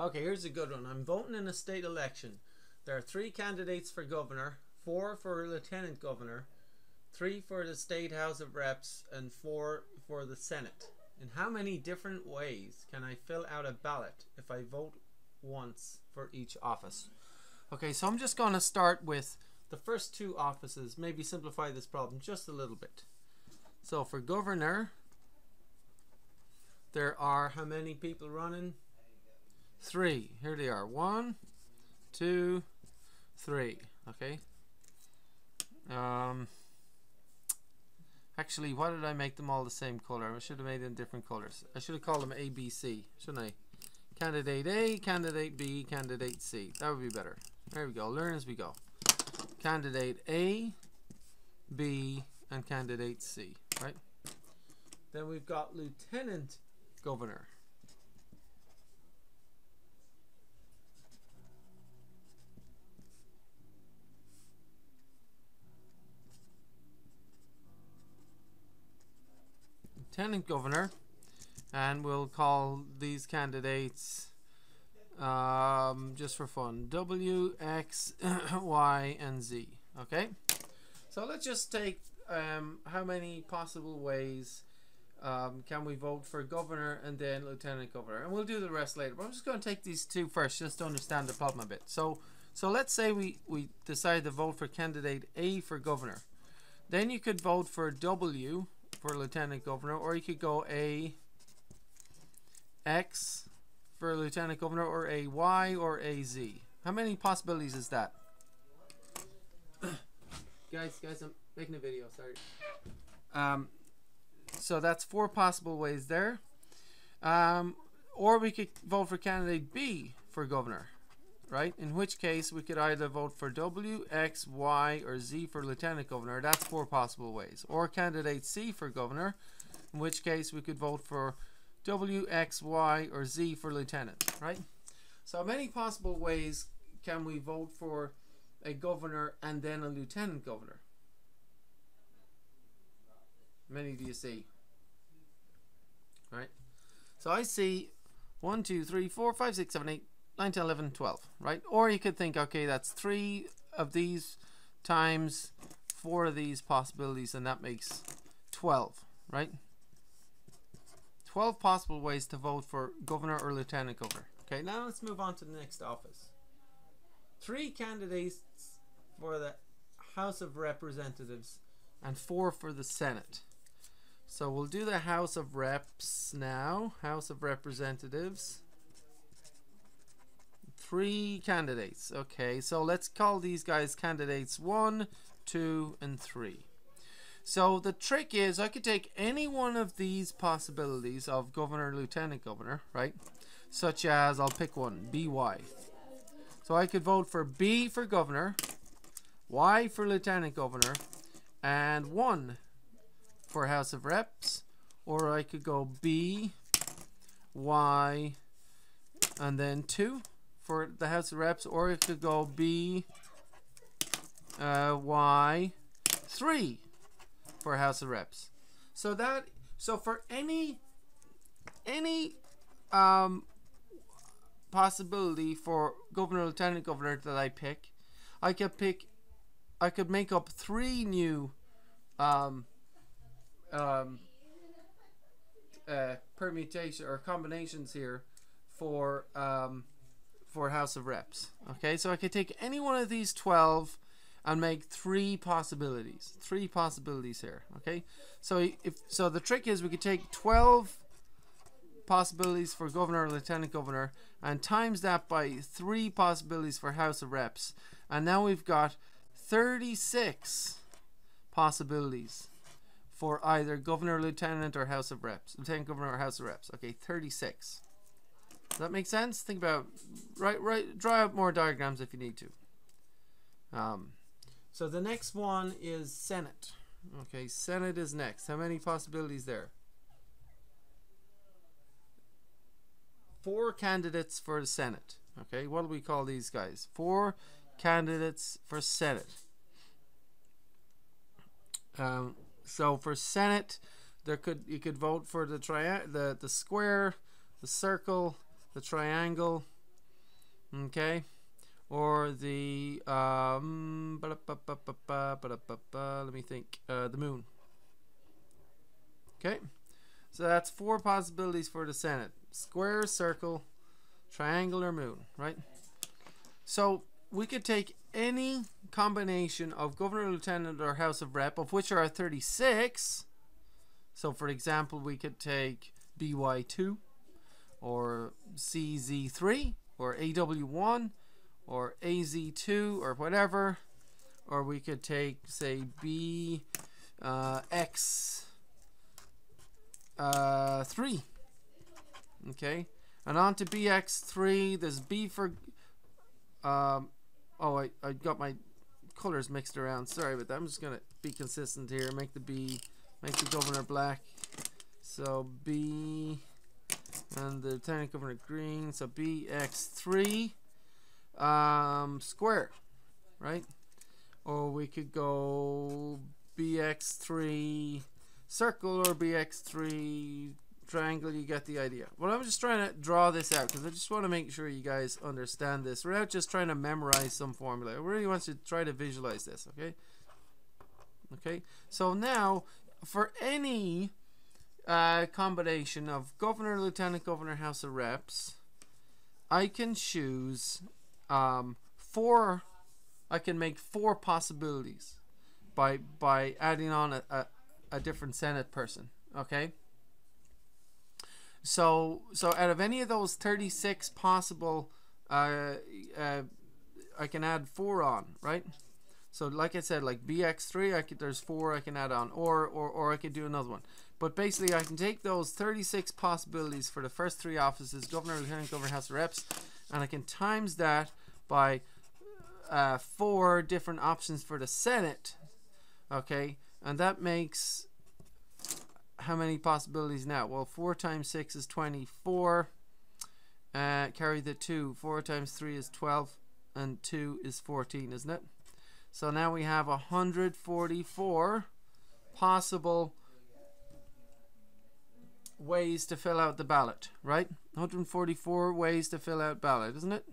Okay, here's a good one. I'm voting in a state election. There are three candidates for governor, four for lieutenant governor, three for the state house of reps, and four for the senate. In how many different ways can I fill out a ballot if I vote once for each office? Okay, so I'm just going to start with the first two offices, maybe simplify this problem just a little bit. So for governor, there are how many people running? Three. Here they are. One, two, three. Okay. Um. Actually, why did I make them all the same color? I should have made them different colors. I should have called them A, B, C, shouldn't I? Candidate A, candidate B, candidate C. That would be better. There we go. Learn as we go. Candidate A, B, and candidate C. Right? Then we've got lieutenant governor. Lieutenant governor, and we'll call these candidates um, just for fun W, X, Y, and Z. Okay, so let's just take um, how many possible ways um, can we vote for governor and then lieutenant governor? And we'll do the rest later but I'm just going to take these two first just to understand the problem a bit. So so let's say we we decide to vote for candidate A for governor. Then you could vote for W for lieutenant governor or you could go A X for lieutenant governor or a Y or a Z. How many possibilities is that? Guys guys I'm making a video sorry. Um so that's four possible ways there. Um, or we could vote for candidate B for governor, right? In which case we could either vote for W, X, Y, or Z for lieutenant governor. That's four possible ways. Or candidate C for governor, in which case we could vote for W, X, Y, or Z for lieutenant, right? So many possible ways can we vote for a governor and then a lieutenant governor many do you see? Right? So I see 1, 2, 3, 4, 5, 6, 7, 8, 9, to 11, 12. Right? Or you could think, okay, that's 3 of these times 4 of these possibilities, and that makes 12. Right? 12 possible ways to vote for governor or lieutenant governor. Okay, now let's move on to the next office. Three candidates for the House of Representatives and four for the Senate. So we'll do the House of Reps now. House of Representatives. Three candidates. Okay, so let's call these guys candidates one, two, and three. So the trick is I could take any one of these possibilities of governor, lieutenant governor, right? Such as, I'll pick one, BY. So I could vote for B for governor, Y for lieutenant governor, and 1 for House of Reps, or I could go B, Y, and then 2 for the House of Reps, or it could go B, uh, Y, 3 for House of Reps. So that so for any any um, possibility for governor lieutenant governor that I pick, I could pick I could make up three new um, um, uh, permutation or combinations here for um, for House of Reps. Okay, so I could take any one of these 12 and make three possibilities. Three possibilities here. Okay, so if so, the trick is we could take 12 possibilities for governor or lieutenant governor and times that by three possibilities for House of Reps, and now we've got 36 possibilities for either governor, lieutenant, or House of Reps. Lieutenant governor or House of Reps. Okay, 36. Does that make sense? Think about right, right. Draw out more diagrams if you need to. Um, so the next one is Senate. Okay, Senate is next. How many possibilities there? Four candidates for the Senate. Okay, what do we call these guys? Four candidates for Senate. Um, so for Senate, there could you could vote for the tri the the square, the circle, the triangle, Okay, or the um, let me think, uh, the moon. Okay, so that's four possibilities for the Senate: square, circle, triangle, or moon. Right. So we could take any combination of governor, lieutenant, or House of Rep, of which there are 36. So, for example, we could take BY2 or CZ3 or AW1 or AZ2 or whatever. Or we could take, say, BX3. Uh, okay. And on to BX3. There's B for. Um, oh, I, I got my colors mixed around. Sorry but. I'm just going to be consistent here. Make the B, make the governor black. So B and the lieutenant governor green. So BX3 um, square, right? Or we could go BX3 circle or BX3 triangle. You get the idea. Well, I'm just trying to draw this out because I just want to make sure you guys understand this without just trying to memorize some formula. I really want to try to visualize this, okay? Okay, so now for any uh, combination of governor, lieutenant governor, House of Reps, I can choose um, four. I can make four possibilities by by adding on a, a, a different Senate person. Okay. So so out of any of those thirty six possible, uh, uh, I can add four on, right? So like I said, like BX3, I could, there's four I can add on, or, or, or I could do another one. But basically, I can take those 36 possibilities for the first three offices, Governor, Lieutenant Governor, House of Reps, and I can times that by uh, four different options for the Senate. Okay, and that makes how many possibilities now? Well, 4 times 6 is 24. Uh, carry the 2. 4 times 3 is 12. And 2 is 14, isn't it? So now we have 144 possible ways to fill out the ballot, right? 144 ways to fill out ballot, isn't it?